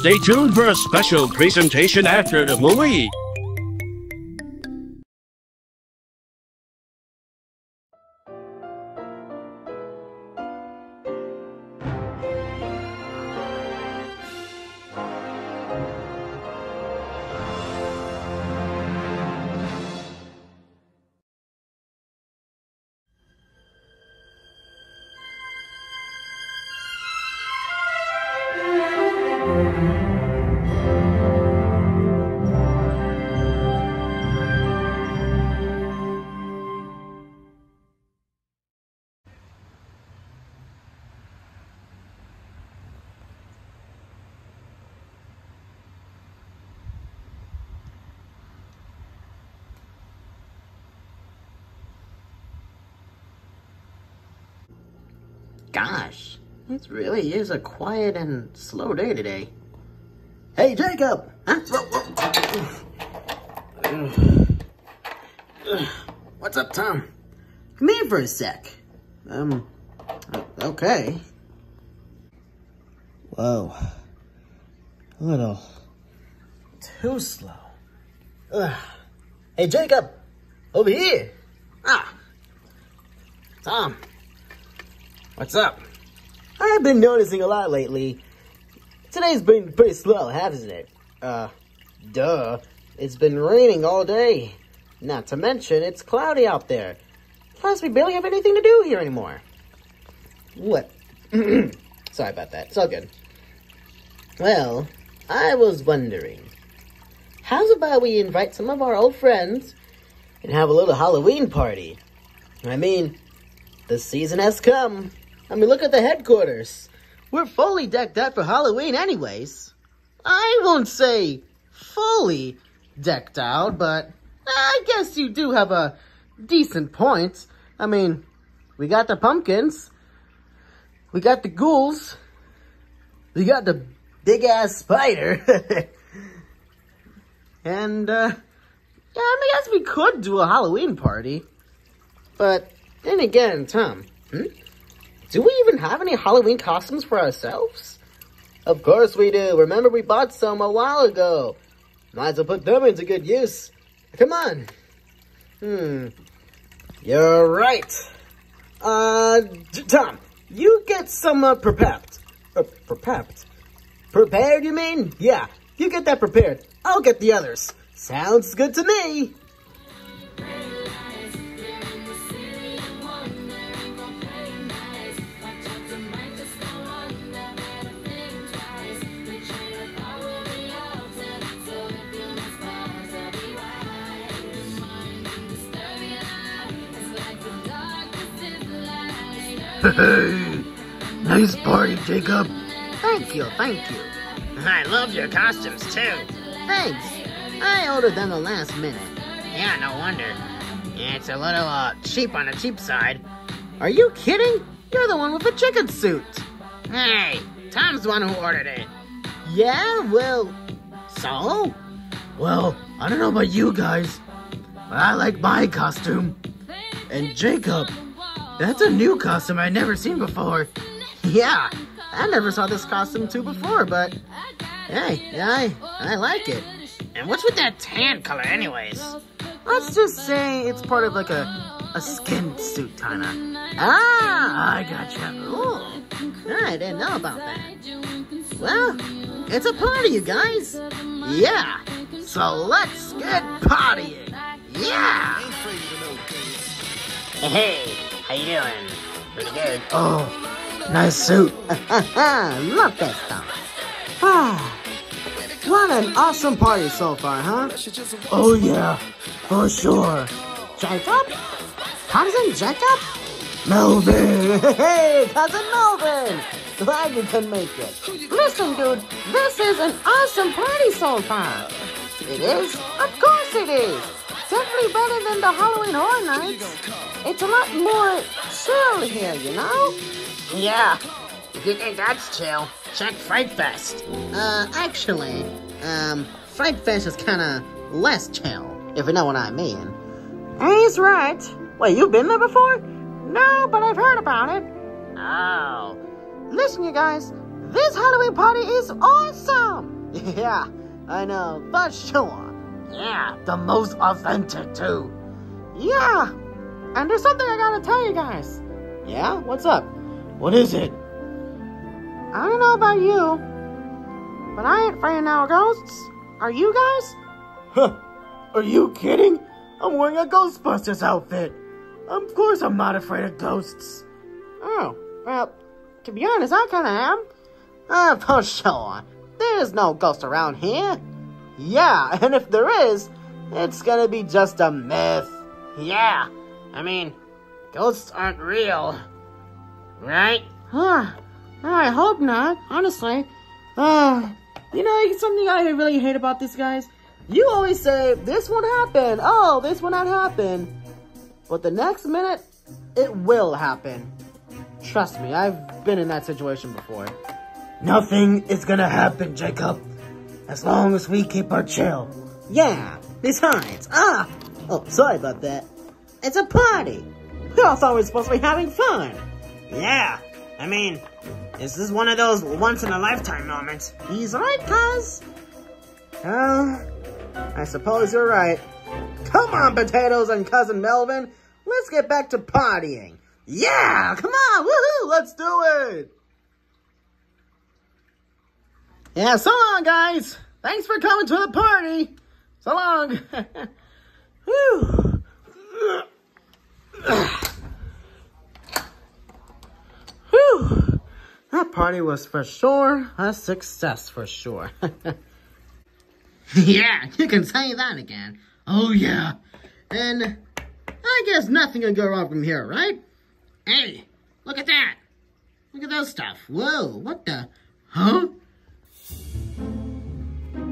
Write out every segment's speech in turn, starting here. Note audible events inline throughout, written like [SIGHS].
stay tuned for a special presentation after the movie. It really is a quiet and slow day today. Hey, Jacob! Huh? What's up, Tom? Come here for a sec. Um, okay. Whoa. A little too slow. Ugh. Hey, Jacob! Over here! Ah! Tom! What's up? I've been noticing a lot lately. Today's been pretty slow, hasn't it? Uh, duh. It's been raining all day. Not to mention, it's cloudy out there. Plus, we barely have anything to do here anymore. What? [CLEARS THROAT] Sorry about that. It's all good. Well, I was wondering, how's about we invite some of our old friends and have a little Halloween party? I mean, the season has come. I mean, look at the headquarters. We're fully decked out for Halloween anyways. I won't say fully decked out, but I guess you do have a decent point. I mean, we got the pumpkins. We got the ghouls. We got the big ass spider. [LAUGHS] and, uh, yeah, I mean, I guess we could do a Halloween party. But then again, Tom, hmm? Do we even have any Halloween costumes for ourselves? Of course we do. Remember we bought some a while ago. Might as well put them into good use. Come on. Hmm. You're right. Uh, Tom, you get some uh, prepared. Uh, prepared? Prepared, you mean? Yeah, you get that prepared. I'll get the others. Sounds good to me. Nice party, Jacob. Thank you, thank you. I love your costumes too. Thanks. I ordered them the last minute. Yeah, no wonder. It's a little uh, cheap on the cheap side. Are you kidding? You're the one with the chicken suit. Hey, Tom's the one who ordered it. Yeah, well, so? Well, I don't know about you guys, but I like my costume. And Jacob, that's a new costume I've never seen before. Yeah, I never saw this costume too before, but hey, I, I like it. And what's with that tan color anyways? Let's just say it's part of like a, a skin suit kinda. Ah, I gotcha. Ooh, I didn't know about that. Well, it's a party, you guys. Yeah, so let's get partying. Yeah! Hey, how you doing? Pretty good. Oh, nice suit. [LAUGHS] Love that stuff. Ah, what an awesome party so far, huh? Oh yeah, for sure. Jacob? Cousin Jacob? Melvin. [LAUGHS] Hey, cousin Melvin! Glad you could make it. Listen, dude, this is an awesome party so far. It is? Of course it is. Definitely better than the Halloween Horror Nights. It's a lot more chill here, you know? Yeah. If you think that's chill, check Fright Fest. Uh, actually, um, Fright Fest is kinda less chill, if you know what I mean. He's right. Wait, you've been there before? No, but I've heard about it. Oh. Listen, you guys, This Halloween party is awesome! [LAUGHS] Yeah, I know, for sure. Yeah, the most authentic too. Yeah, and there's something I gotta tell you guys. Yeah, what's up? What is it? I don't know about you, but I ain't afraid of no ghosts. Are you guys? Huh. Are you kidding? I'm wearing a Ghostbusters outfit. Of course I'm not afraid of ghosts. Oh, well, to be honest, I kinda am. Uh, [LAUGHS] for sure. There's no ghost around here. Yeah, [LAUGHS] and if there is, it's gonna be just a myth. Yeah, I mean, ghosts aren't real, right? Huh. I hope not, honestly. Uh, you know, something I really hate about this, guys? You always say, this won't happen. Oh, this will not happen. But the next minute, it will happen. Trust me, I've been in that situation before. Nothing is gonna happen, Jacob. As long as we keep our chill. Yeah, besides, ah, oh, sorry about that. It's a party. We all thought we were supposed to be having fun. Yeah, I mean, this is one of those once-in-a-lifetime moments. He's right, cuz. Well, I suppose you're right. Come on, Potatoes and Cousin Melvin. Let's get back to partying. Yeah, come on, woohoo, let's do it. Yeah, so long, guys. Thanks for coming to the party. So long. [LAUGHS] Whew. Whew. That party was for sure a success for sure. [LAUGHS] yeah, you can say that again. Oh yeah. And I guess nothing can go wrong from here, right? Hey, look at that. Look at those stuff. Whoa, what the? Huh?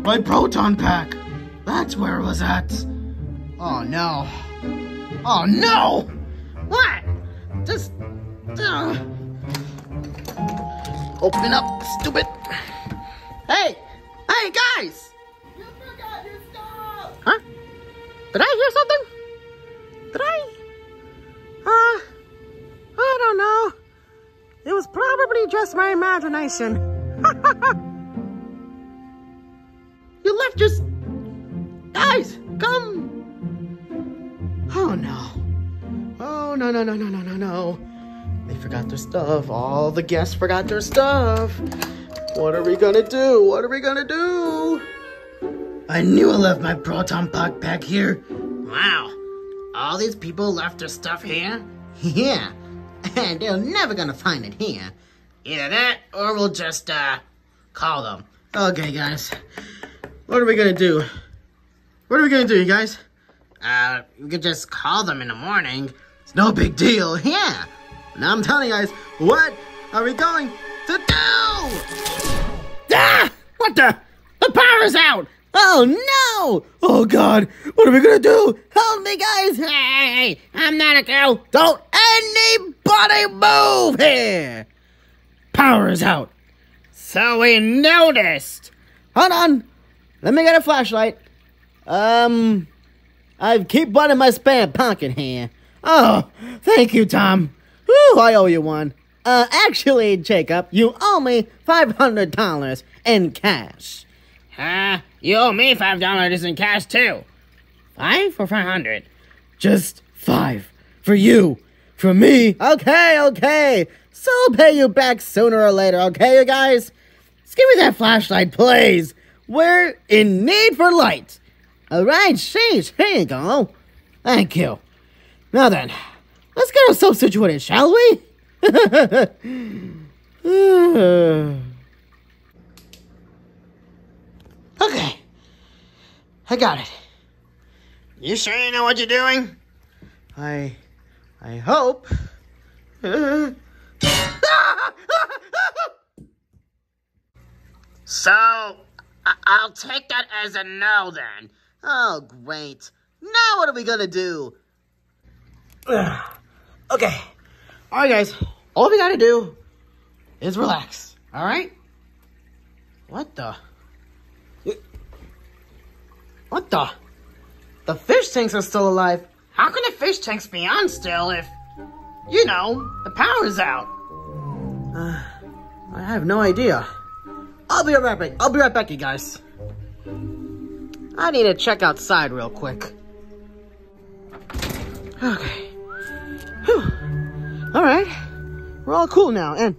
My proton pack. That's where it was at. Oh no. Oh no! What? Just. Uh, open up, stupid. Hey! Hey, guys! You forgot your stuff! Huh? Did I hear something? Did I? Uh, I don't know. It was probably just my imagination. [LAUGHS] you left just. Guys, come. Oh no. Oh no, no, no, no, no, no, no. They forgot their stuff. All the guests forgot their stuff. What are we gonna do? What are we gonna do? I knew I left my proton pack back here. Wow, all these people left their stuff here? [LAUGHS] Yeah, and [LAUGHS] they're never gonna find it here. Either that, or we'll just, uh, call them. Okay, guys. What are we gonna do? What are we gonna do, you guys? Uh, we could just call them in the morning. It's no big deal. [LAUGHS] Yeah. Now I'm telling you guys, what are we going to do? Ah! What the? The power's out! Oh no! Oh god, what are we gonna do? Help me, guys! Hey, I'm not a girl. Don't anybody move here! Power is out. So we noticed. Hold on. Let me get a flashlight. Um, I keep one in my spare pocket here. Oh, thank you, Tom. Whew, I owe you one. Uh, actually, Jacob, you owe me $500 in cash. Huh? You owe me five dollars in cash too. Five or five hundred? Just five. For you. For me. Okay, okay. So I'll pay you back sooner or later, okay, you guys? Just give me that flashlight, please. We're in need for light. All right, sheesh, here you go. Thank you. Now then, let's get ourselves situated, shall we? [LAUGHS] okay, I got it. You sure you know what you're doing? I, I hope. [LAUGHS] So, I'll take that as a no then. Oh, great. Now what are we gonna do? [SIGHS] okay. Alright, guys. All we gotta do is relax. Alright? What the? What the? The fish tanks are still alive. How can the fish tanks be on still if, you know, the power's out? [SIGHS] I have no idea. I'll be right back. I'll be right back, you guys. I need to check outside real quick. Okay. Whew. All right. We're all cool now, and...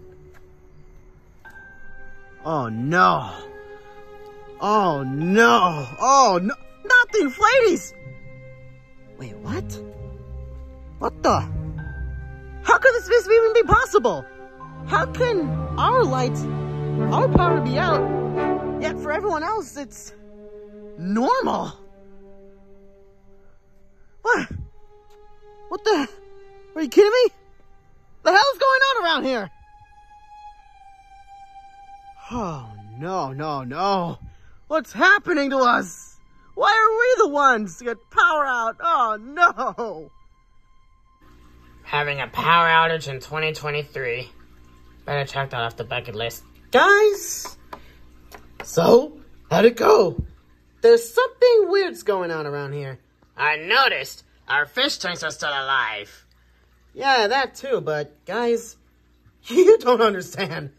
Oh, no. Oh, no. Oh, no. Not the inflaties! Wait, what? What the? How could this, this even be possible? How can our lights, our power be out, yet for everyone else it's normal? What? What the? Are you kidding me? The hell's going on around here? Oh, no, no, no. What's happening to us? Why are we the ones to get power out? Oh, no. Having a power outage in 2023. Better check that off the bucket list. Guys! So, how'd it go? There's something weird's going on around here. I noticed our fish tanks are still alive. Yeah, that too, but guys, [LAUGHS] you don't understand.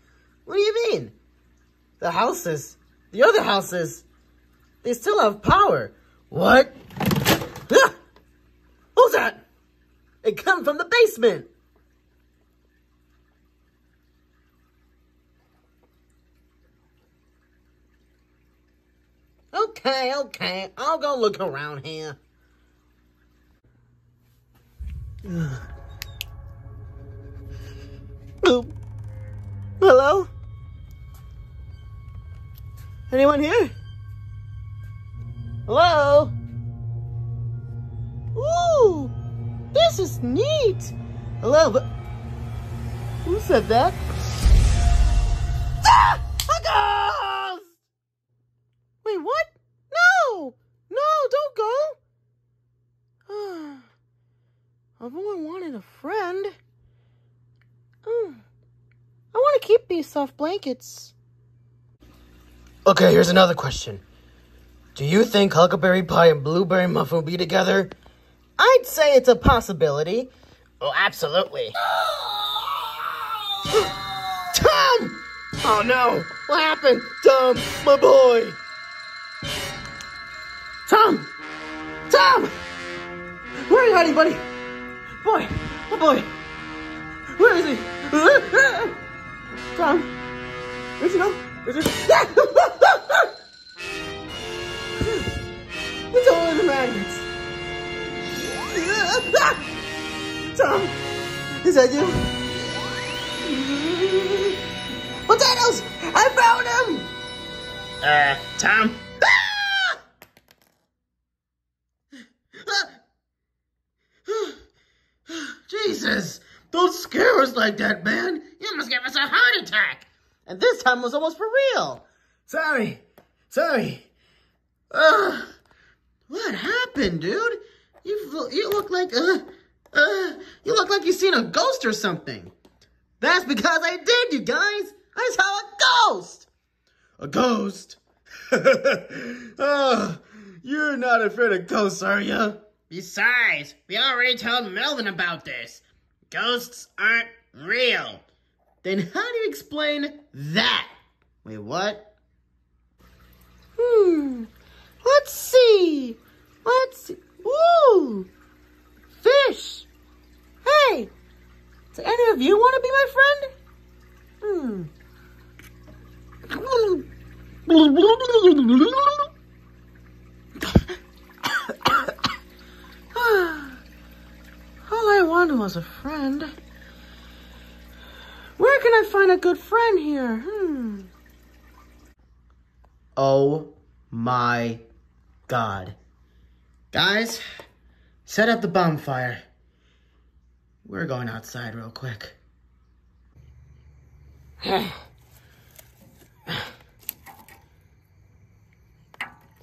What do you mean? The houses, the other houses, they still have power. What? Ah! [LAUGHS] Who's that? It come from the basement. Okay, okay, I'll go look around here. [SIGHS] Oh. Hello? Anyone here? Hello? Ooh, this is neat. Hello, but who said that? Ah! A ghost! Wait, what? No! Don't go! [SIGHS] I've only wanted a friend. Oh, I want to keep these soft blankets. Okay, here's another question. Do you think Huckleberry Pie and Blueberry Muffin will be together? I'd say it's a possibility. Oh, absolutely. [GASPS] Tom! Oh no! What happened? Tom, my boy! Tom! Tom! Where are you hiding, buddy? Boy! Oh boy! Where is he? Tom! Where's he go? Where's he? It's all in the magnets! Tom! Is that you? Potatoes! I found him! Uh, Tom? [SIGHS] Jesus! Don't scare us like that, man! You almost gave us a heart attack. And this time was almost for real! Sorry! Sorry! Ugh! What happened, dude? You, you look like, uh, uh, you look like you seen a ghost or something. That's because I did, you guys! I saw a ghost! A ghost? [LAUGHS] oh, you're not afraid of ghosts, are you? Besides, we already told Melvin about this. Ghosts aren't real. Then how do you explain that? Wait, what? Hmm. Let's see. Let's see. Ooh. Fish. Hey. Do any of you want to be my friend? Hmm. All I wanted was a friend. Where can I find a good friend here? Hmm. Oh my god. Guys, set up the bonfire. We're going outside real quick.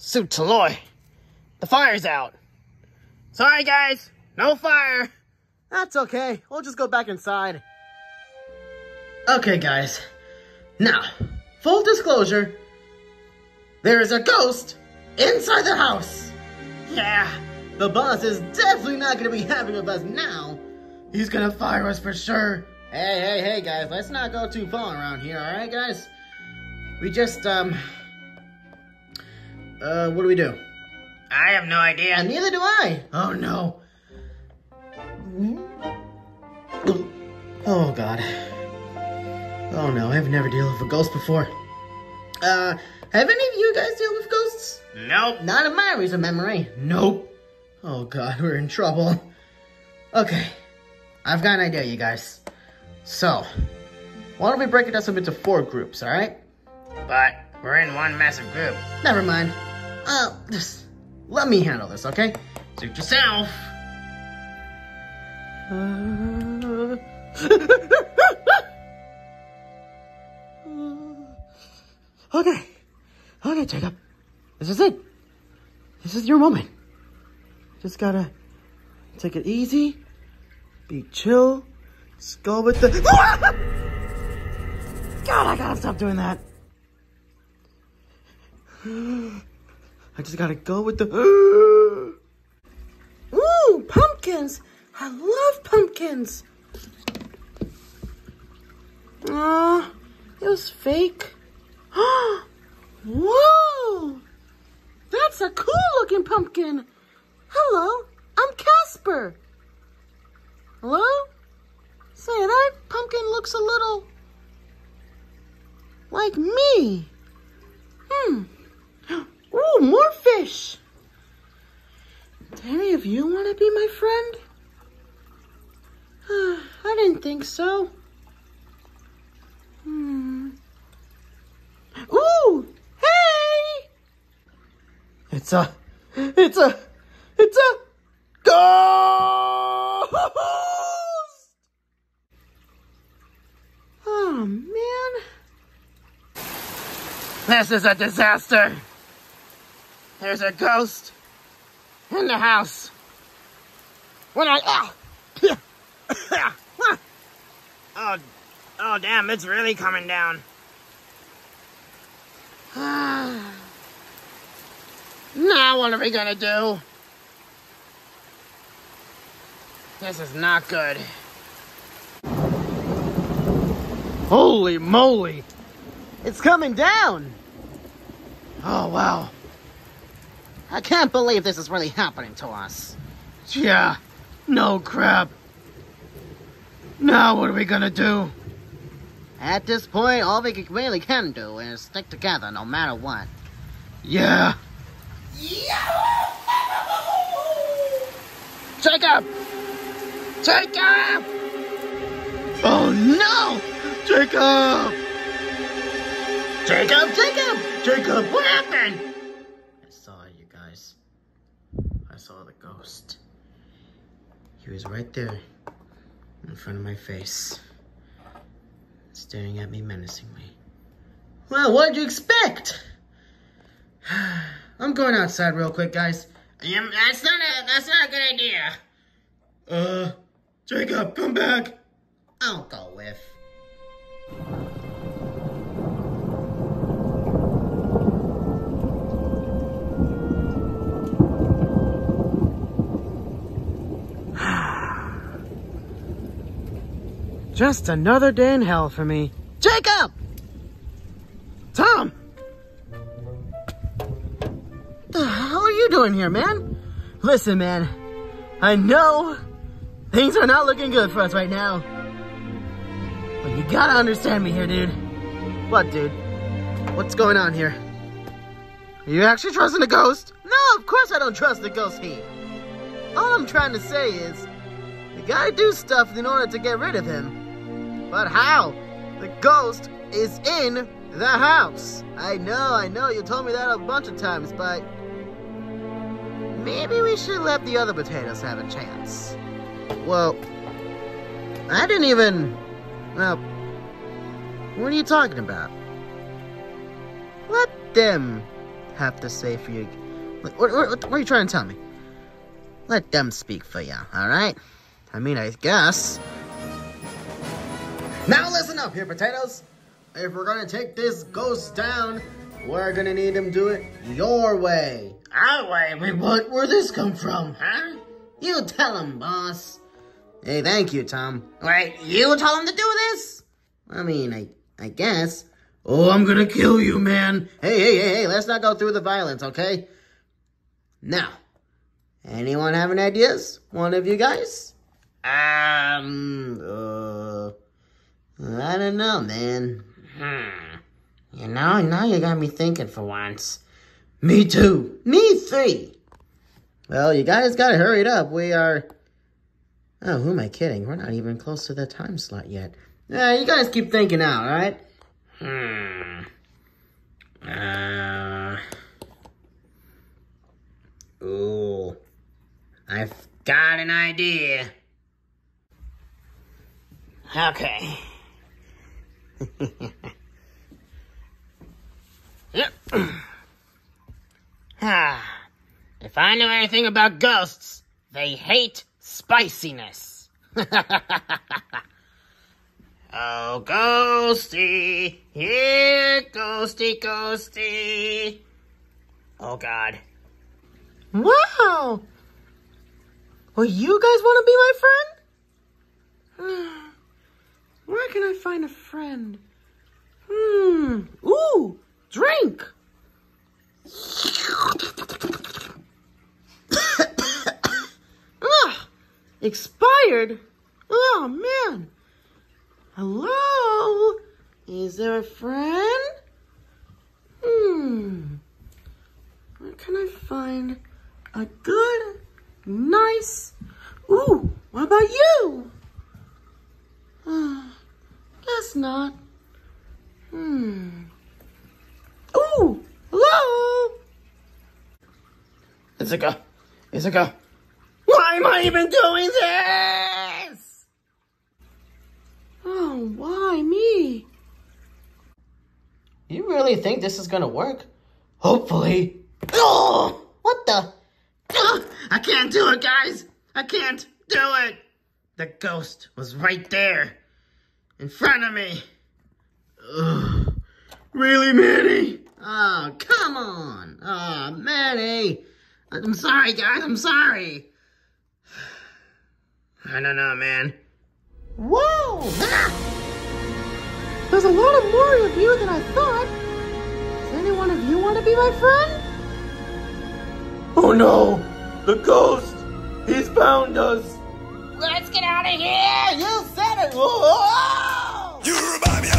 Suit Taloy. The fire's out. Sorry, guys. No fire. That's okay. We'll just go back inside. Okay, guys. Now, full disclosure, there is a ghost inside the house. Yeah, the boss is definitely not going to be happy with us now. He's going to fire us for sure. Hey, hey, hey, guys, let's not go too far around here, alright, guys? We just, um... Uh, what do we do? I have no idea. Neither do I! Oh, no. Oh, God. Oh, no, I've never dealt with a ghost before. Uh, have any of you guys dealt with ghosts? Nope. Not in my recent memory. Nope. Oh god, [LAUGHS] we're in trouble. Okay, I've got an idea, you guys. So, why don't we break it up into four groups, alright? But we're in one massive group. Never mind. Uh, just let me handle this, okay? Suit yourself. okay. Okay, Jacob. This is it. This is your moment. Just gotta take it easy, be chill, just go with the. God, I gotta stop doing that. I just gotta go with the. [GASPS] Ooh, pumpkins! I love pumpkins! Aw, it was fake. [GASPS] Whoa! That's a cool looking pumpkin. Hello, I'm Casper. Hello? Say, that pumpkin looks a little like me. Hmm. Ooh, more fish. Do any of you want to be my friend? I didn't think so. Hmm. Ooh! Hey! It's a, it's a, it's a ghost! Oh man. This is a disaster. There's a ghost in the house. When I ah, [LAUGHS] oh oh damn, it's really coming down. [SIGHS] now what are we gonna do? This is not good. Holy moly! It's coming down! Oh wow. I can't believe this is really happening to us. Yeah, no crap. Now what are we gonna do? At this point, all we really can do is stick together no matter what. Yeah. Jacob! Jacob! Oh no! Jacob! Jacob, Jacob! Jacob! What happened? I saw it, you guys. I saw the ghost. He was right there, in front of my face, staring at me menacingly. Well, what'd you expect? [SIGHS] I'm going outside real quick, guys. That's not a that's not a good idea. Uh, Jacob, come back! I'll go with. Just another day in hell for me. Jacob! Tom! The hell are you doing here, man? Listen, man. I know things are not looking good for us right now. But you gotta understand me here, dude. What, dude? What's going on here? Are you actually trusting a ghost? No, of course I don't trust the ghost he. All I'm trying to say is, you gotta do stuff in order to get rid of him. But how? The ghost is in the house. I know, I know, you told me that a bunch of times, but maybe we should let the other potatoes have a chance. Well, I didn't even. Well, what are you talking about? Let them have to say for you. What, what, what, what are you trying to tell me? Let them speak for you, alright? I mean, I guess. Now listen up here, potatoes. If we're gonna take this ghost down, we're gonna need him do it your way. Our way. Wait, what? Where'd this come from? Huh? You tell him, boss. Hey, thank you, Tom. Wait, you tell him to do this? I mean, I, I guess. Oh, I'm gonna kill you, man. Hey, hey, hey, hey, let's not go through the violence, okay? Now, anyone have any ideas? One of you guys? Um, Uh, I don't know, man. hmm. You know, now you got me thinking for once. Me too. Me three. Well, you guys gotta hurry it up. We are. Oh, who am I kidding? We're not even close to the time slot yet. Yeah, you guys keep thinking out, alright? Hmm. Uh. Ooh. I've got an idea. Okay. Yep. [CLEARS THROAT] ah. If I know anything about ghosts, they hate spiciness. [LAUGHS] oh, ghosty, here, ghosty, ghosty. Oh, God. Wow! Well, you guys want to be my friend? [SIGHS] [SIGHS] Where can I find a friend? Hmm. Ooh, drink. ah, expired. Oh man. Hello. Is there a friend? Hmm. Where can I find a good, nice? Ooh, what about you? Guess not. Hmm. Ooh, hello. Ithaca, Ithaca, why am I even doing this? Oh, why me? You really think this is gonna work? Hopefully. Oh, what the? Ugh, I can't do it, guys. I can't do it. The ghost was right there, in front of me. Ugh. Really, Manny? Oh, come on. Oh, Manny. I'm sorry, guys. I'm sorry. I don't know, man. Whoa! Ah! There's a lot of more of you than I thought. Does any one of you want to be my friend? Oh no! The ghost! He's found us! Let's get out of here! You said it! Whoa! Remind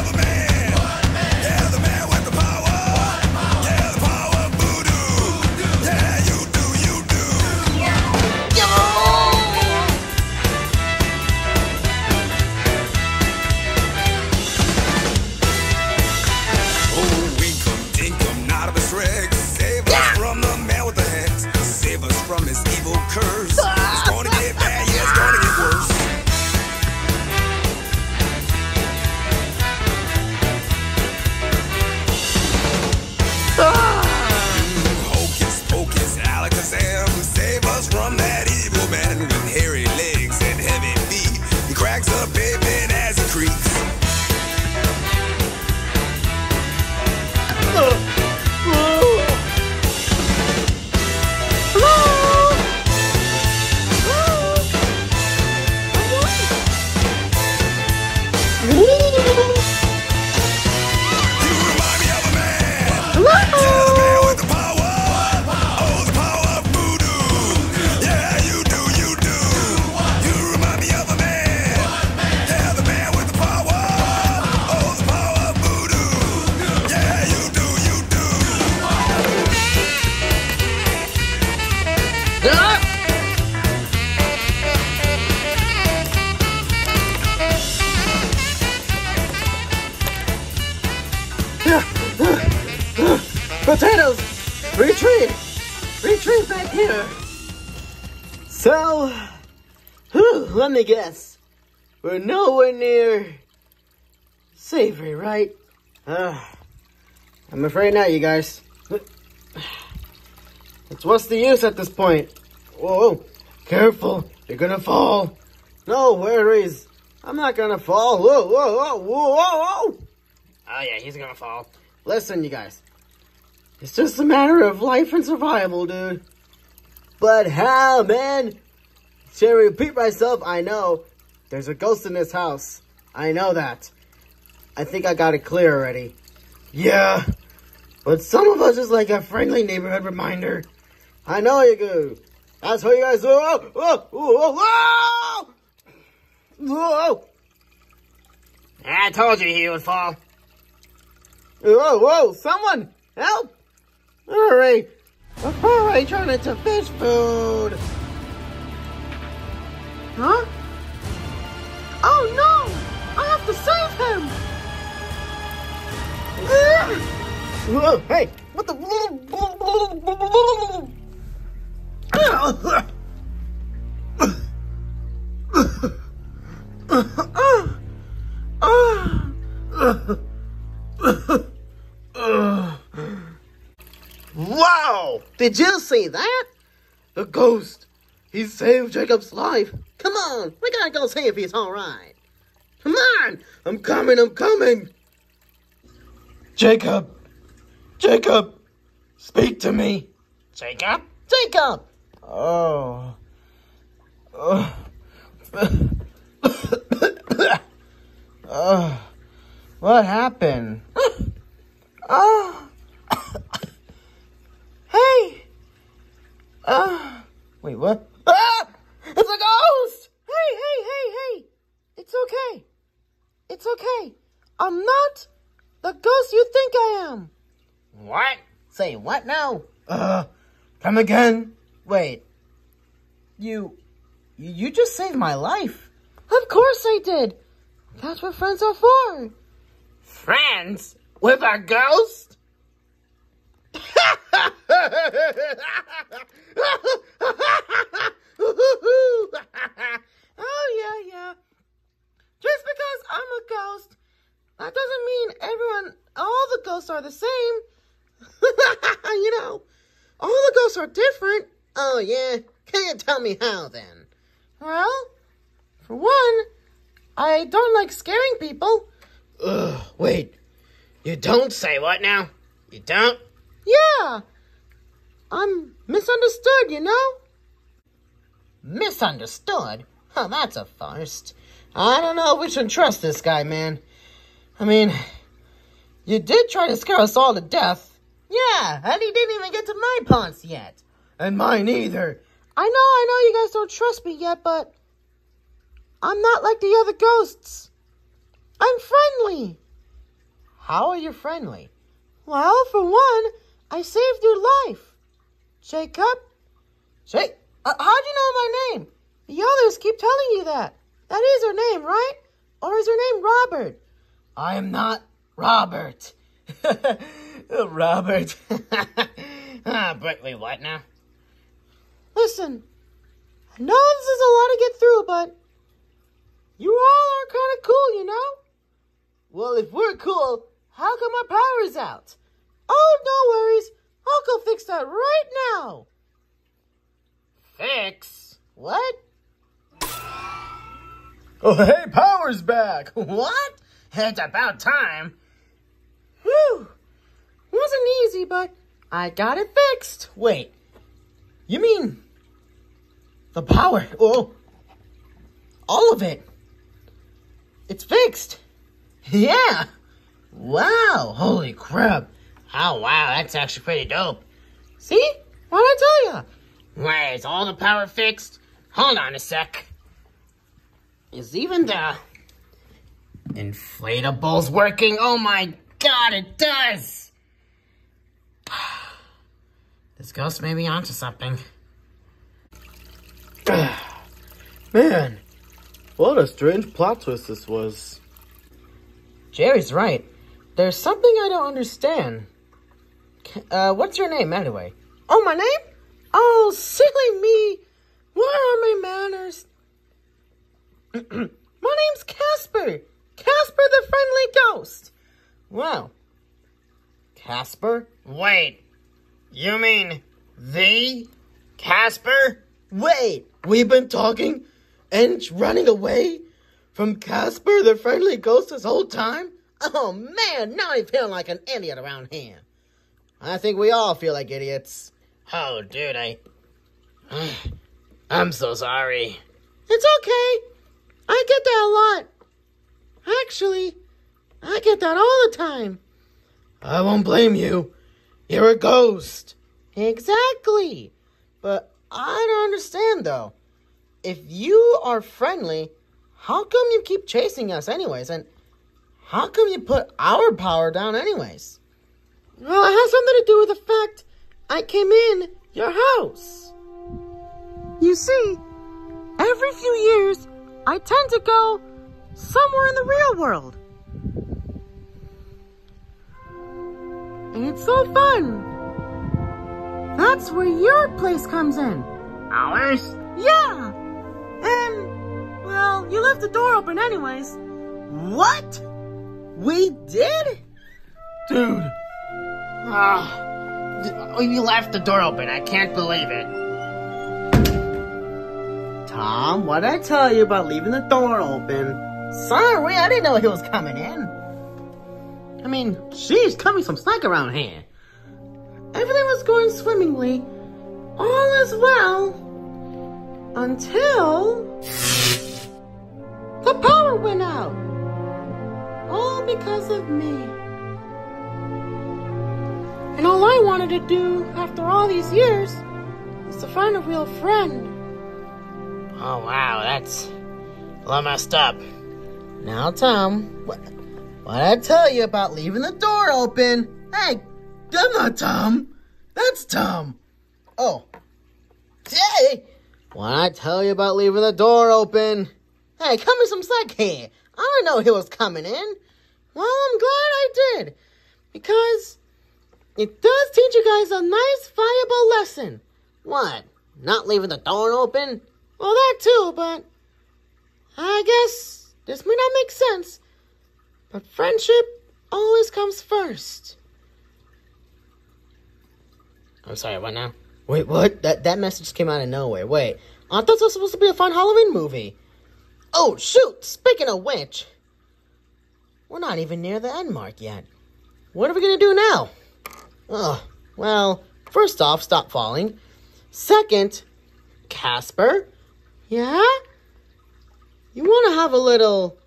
me guess. We're nowhere near savory, right? Uh, I'm afraid not, you guys. [SIGHS] It's what's the use at this point? Whoa, careful, you're gonna fall. No worries, I'm not gonna fall. Whoa, whoa, whoa, whoa, whoa, whoa! Oh, yeah, he's gonna fall. Listen, you guys. It's just a matter of life and survival, dude. But how, man? To repeat myself, I know there's a ghost in this house. I know that. I think I got it clear already. Yeah, but some of us just like a friendly neighborhood reminder. I know you do. That's what you guys do. Oh, oh, oh, oh, whoa! I told you he would fall. Whoa, whoa, someone, help! Hurry! Hurry, turn it to fish food! Huh? Oh no! I have to save him! [LAUGHS] Hey, what the? [LAUGHS] Wow! Did you see that? The ghost! He saved Jacob's life! Come on! We gotta go see if he's alright! Come on! I'm coming, I'm coming! Jacob! Jacob! Speak to me! Jacob? Jacob! Oh. Oh. oh. What happened? oh. hey! Oh. Wait, what? Ah! It's a ghost! Hey, hey, hey, hey! It's okay. It's okay. I'm not the ghost you think I am. What? Say what now? Uh, come again? Wait. You, you you just saved my life. Of course I did. That's what friends are for. Friends? With a ghost? [LAUGHS] [LAUGHS] oh, yeah, yeah. Just because I'm a ghost, that doesn't mean everyone, all the ghosts are the same. [LAUGHS] you know, all the ghosts are different. Oh, yeah? Can you tell me how then? Well, for one, I don't like scaring people. Ugh, wait. You don't say what now? You don't? Yeah. I'm misunderstood, you know? Misunderstood? Oh, that's a first. I don't know if we should trust this guy, man. I mean, you did try to scare us all to death. Yeah, and he didn't even get to my parts yet. And mine either. I know, I know you guys don't trust me yet, but I'm not like the other ghosts. I'm friendly. How are you friendly? Well, for one, I saved your life. Jacob? Jake? Uh, how'd you know my name? The others keep telling you that. That is her name, right? Or is her name Robert? I am not Robert. [LAUGHS] Robert. [LAUGHS] ah, wait, what now? Listen, I know this is a lot to get through, but you all are kind of cool, you know? Well, if we're cool, how come our power's out? Oh, no worries. I'll go fix that right now. Fix? What? Oh, hey, power's back. [LAUGHS] What? It's about time. Whew. Wasn't easy, but I got it fixed. Wait, you mean the power? Oh, all of it. It's fixed. [LAUGHS] Yeah. Wow. Holy crap. Oh, wow. That's actually pretty dope. See? What'd I tell ya? Wait, is all the power fixed? Hold on a sec. Is even the inflatables working? Oh my god, it does! [SIGHS] This ghost may be onto something. [SIGHS] Man, what a strange plot twist this was. Jerry's right. There's something I don't understand. Uh, what's your name, anyway? Oh, my name? Oh, silly me. Where are my manners? [CLEARS THROAT] my name's Casper. Casper the Friendly Ghost. Wow. Casper? Wait. You mean the Casper? Wait, we've been talking and running away from Casper the Friendly Ghost this whole time? Oh man, now I feel like an idiot around here. I think we all feel like idiots. Oh, dude, I. [SIGHS] I'm so sorry. It's okay. I get that a lot. Actually, I get that all the time. I won't blame you. You're a ghost. Exactly. But I don't understand though. If you are friendly, how come you keep chasing us anyways? And how come you put our power down anyways? Well, it has something to do with the fact I came in your house. You see, every few years, I tend to go somewhere in the real world. And it's so fun. That's where your place comes in. Ours? Yeah. And, well, you left the door open anyways. What? We did? Dude. Ah. You left the door open. I can't believe it. Tom, what did I tell you about leaving the door open? Sorry, I didn't know he was coming in. I mean, she's coming some slack around here. Everything was going swimmingly, all is well, until the power went out. All because of me. And all I wanted to do after all these years is to find a real friend. Oh, wow. That's a lot messed up. Now, Tom, what, what I tell you about leaving the door open? Hey, I'm not Tom. That's Tom. oh, hey, what I tell you about leaving the door open? Hey, come oh, me some slack here. I didn't know he was coming in. Well, I'm glad I did, because it does teach you guys a nice, valuable lesson. What? Not leaving the door open? Well, that too, but I guess this may not make sense. But friendship always comes first. I'm sorry, what now? Wait, what? That that message came out of nowhere. Wait, I thought this was supposed to be a fun Halloween movie. Oh shoot! Speaking of which, we're not even near the end mark yet. What are we gonna do now? Ugh. Well, first off, stop falling. Second, Casper. Yeah? You want to have a little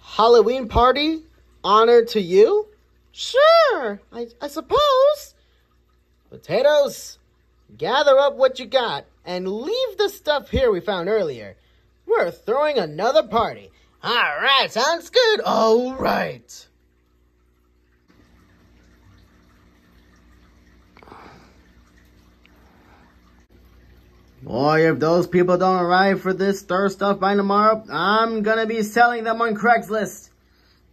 Halloween party honor to you? Sure, I, I suppose. Potatoes, gather up what you got and leave the stuff here we found earlier. We're throwing another party. All right, sounds good. All right. Boy, if those people don't arrive for this stir stuff by tomorrow, I'm gonna be selling them on Craigslist.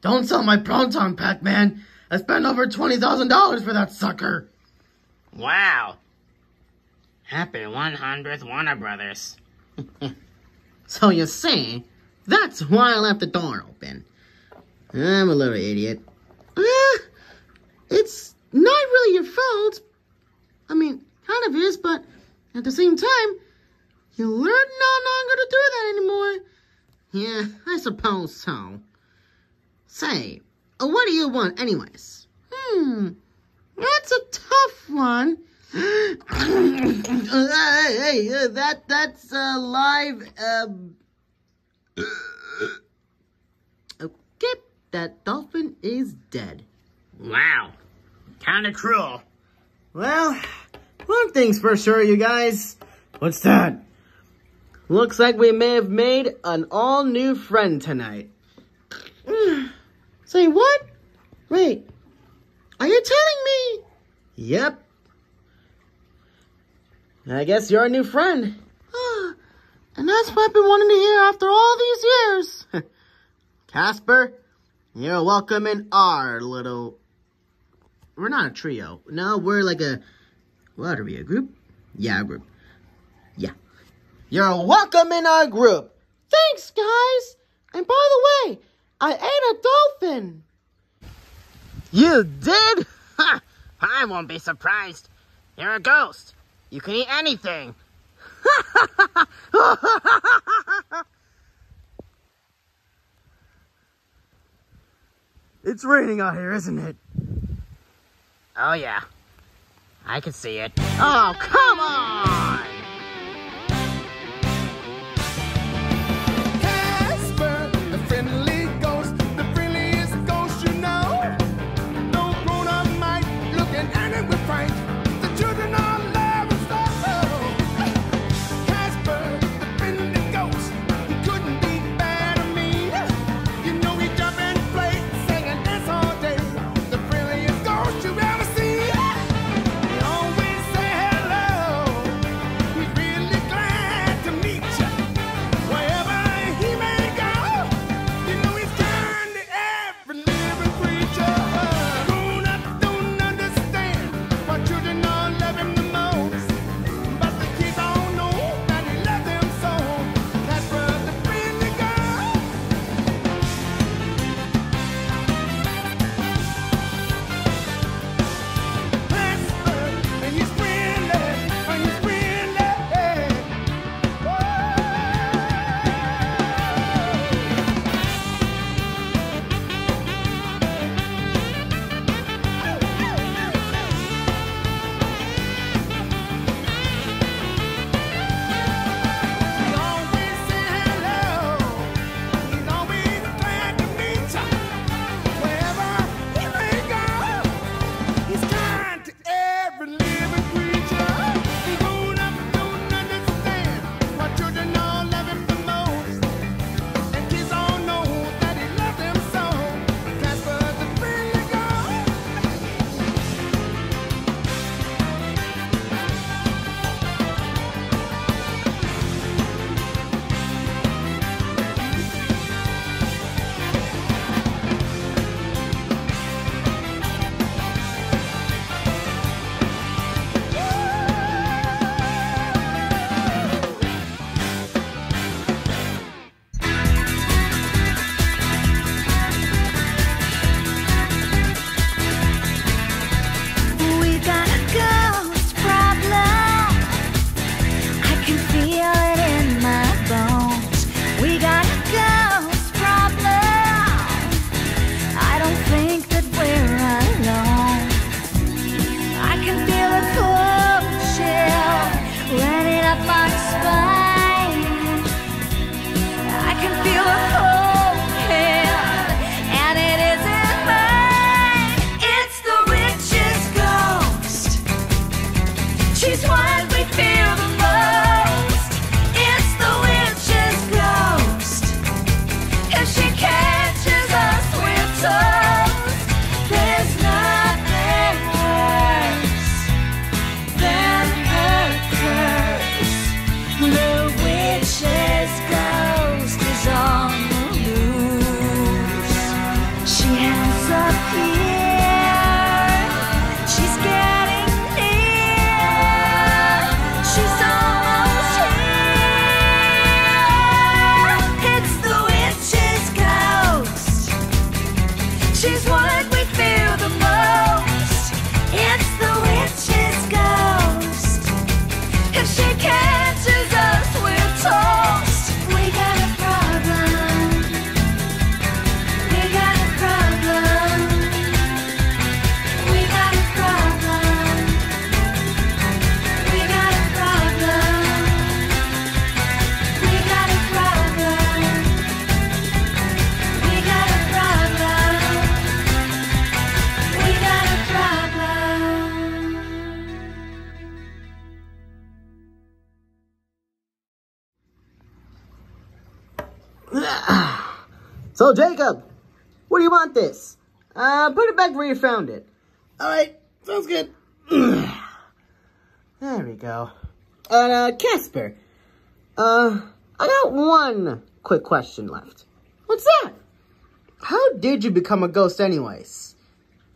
Don't sell my Proton pack, man. I spent over $20,000 for that sucker. Wow. Happy 100th Warner Brothers. [LAUGHS] So you see, that's why I left the door open. I'm a little idiot. Eh, it's not really your fault. I mean, kind of is, but at the same time, you learn no longer to do that anymore. Yeah, I suppose so. Say, uh, what do you want anyways? Hmm, that's a tough one. [GASPS] Uh, hey, hey, uh, that that's uh, live. Um, [COUGHS] okay, that dolphin is dead. Wow. Kinda cruel. Well, one thing's for sure, you guys. What's that? Looks like we may have made an all new friend tonight. [SIGHS] Say what? Wait, are you telling me? Yep. I guess you're a new friend. [GASPS] And that's what I've been wanting to hear after all these years. [LAUGHS] Casper, you're welcome in our little. We're not a trio. No, we're like a. What are we, a group? Yeah, a group. Yeah. You're welcome in our group. Thanks, guys. And by the way, I ate a dolphin. You did? Ha! I won't be surprised. You're a ghost. You can eat anything. [LAUGHS] It's raining out here, isn't it? Oh, yeah. I can see it. Oh, come on! Found it. Alright, sounds good. [CLEARS THROAT] there we go. Uh, Casper, uh, I got one quick question left. What's that? How did you become a ghost anyways?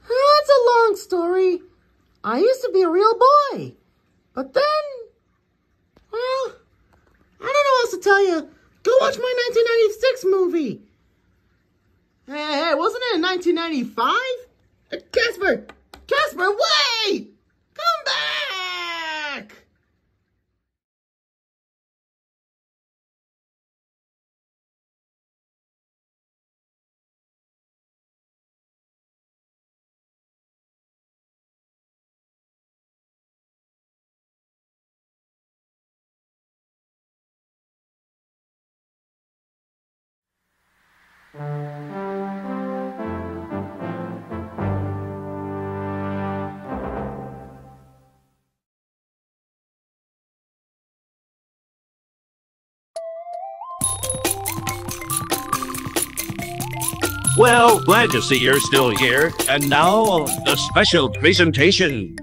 That's a long story. I used to be a real boy. But then, well, I don't know what else to tell you. Go watch my 1996 movie. Hey, hey, wasn't it in 1995? Casper! Casper, wait! Come back! Well, glad to see you're still here. And now, the special presentation.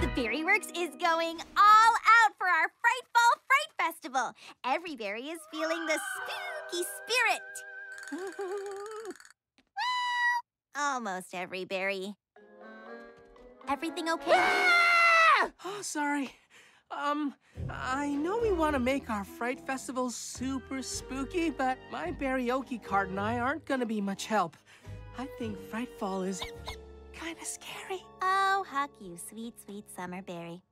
The Berry Works is going all out for our Frightfall Fright Festival. Every berry is feeling the spooky spirit. well, [LAUGHS] almost every berry. Everything okay? [GASPS] Oh, sorry. Um, I know we want to make our Fright Festival super spooky, but my karaoke card and I aren't gonna be much help. I think Frightfall is kind of scary. Oh, huck you, sweet, sweet summer berry.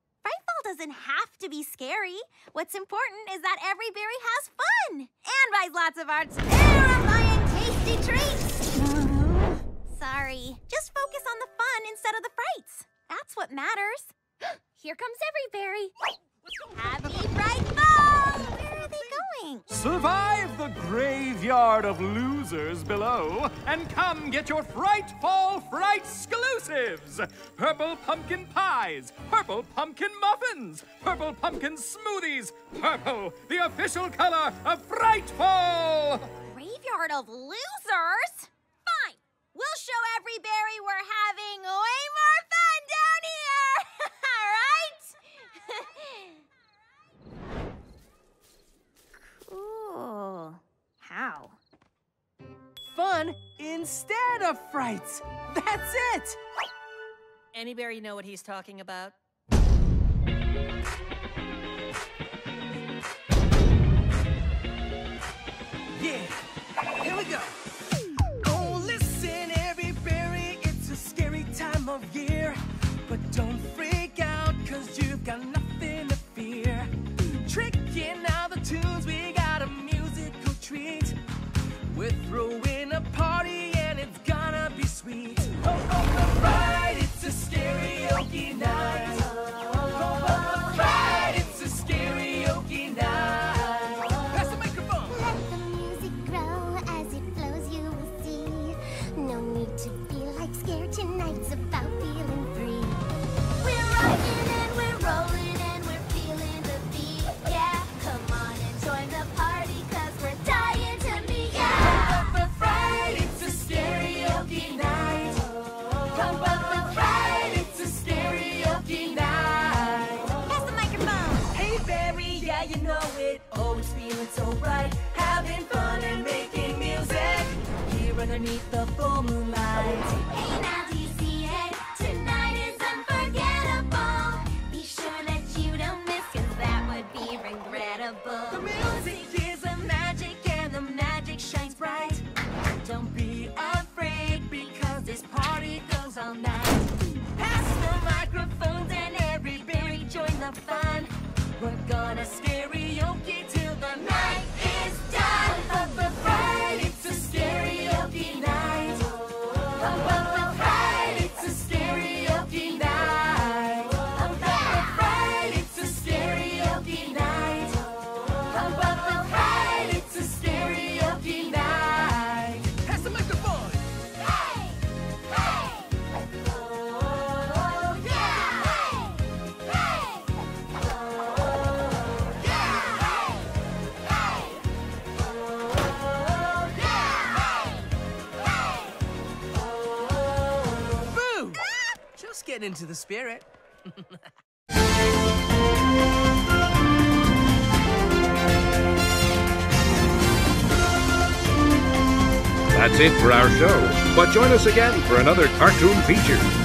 Doesn't have to be scary. What's important is that every berry has fun and buys lots of our terrifying tasty treats. Uh-huh. Sorry, just focus on the fun instead of the frights. That's what matters. [GASPS] Here comes every berry. Happy Frightfall! Going? Survive the graveyard of losers below and come get your Frightfall Fright exclusives! Purple pumpkin pies, purple pumpkin muffins, purple pumpkin smoothies, purple, the official color of Frightfall! Graveyard of losers? Fine. We'll show every berry we're having way more fun instead of frights. That's it. Any berry know what he's talking about? Yeah, here we go. Oh, listen, every berry, it's a scary time of year. But don't freak underneath the full moonlight. Hey, now getting into the spirit. That's it for our show. But join us again for another cartoon feature.